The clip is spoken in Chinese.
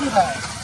厉害。